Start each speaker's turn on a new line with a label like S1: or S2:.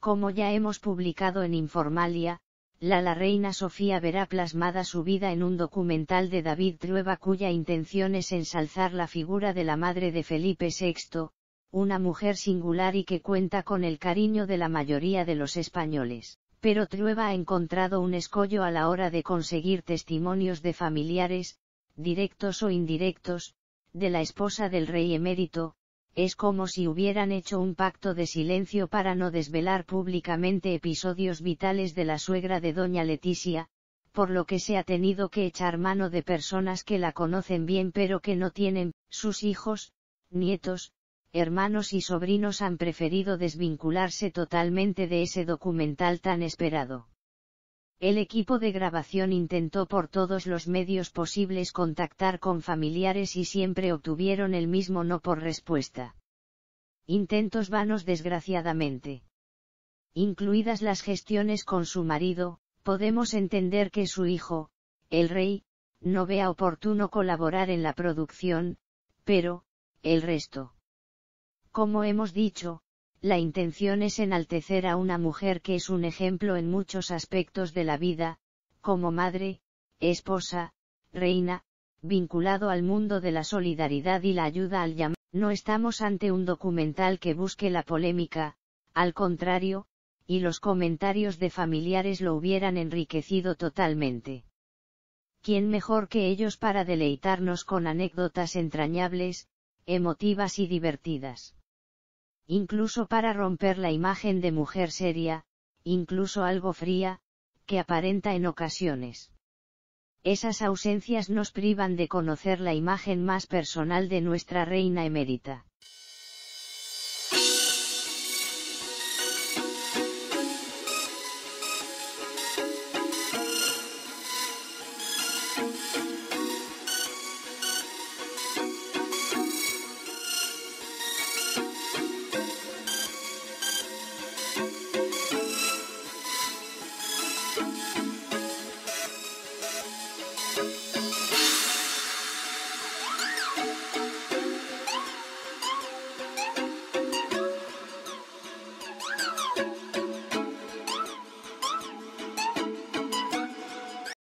S1: Como ya hemos publicado en Informalia, la la reina Sofía verá plasmada su vida en un documental de David Trueba cuya intención es ensalzar la figura de la madre de Felipe VI, una mujer singular y que cuenta con el cariño de la mayoría de los españoles. Pero Trueba ha encontrado un escollo a la hora de conseguir testimonios de familiares, directos o indirectos, de la esposa del rey emérito, es como si hubieran hecho un pacto de silencio para no desvelar públicamente episodios vitales de la suegra de doña Leticia, por lo que se ha tenido que echar mano de personas que la conocen bien pero que no tienen, sus hijos, nietos, hermanos y sobrinos han preferido desvincularse totalmente de ese documental tan esperado. El equipo de grabación intentó por todos los medios posibles contactar con familiares y siempre obtuvieron el mismo no por respuesta. Intentos vanos desgraciadamente. Incluidas las gestiones con su marido, podemos entender que su hijo, el rey, no vea oportuno colaborar en la producción, pero, el resto. Como hemos dicho, la intención es enaltecer a una mujer que es un ejemplo en muchos aspectos de la vida, como madre, esposa, reina, vinculado al mundo de la solidaridad y la ayuda al llamar. No estamos ante un documental que busque la polémica, al contrario, y los comentarios de familiares lo hubieran enriquecido totalmente. ¿Quién mejor que ellos para deleitarnos con anécdotas entrañables, emotivas y divertidas? Incluso para romper la imagen de mujer seria, incluso algo fría, que aparenta en ocasiones. Esas ausencias nos privan de conocer la imagen más personal de nuestra reina emérita.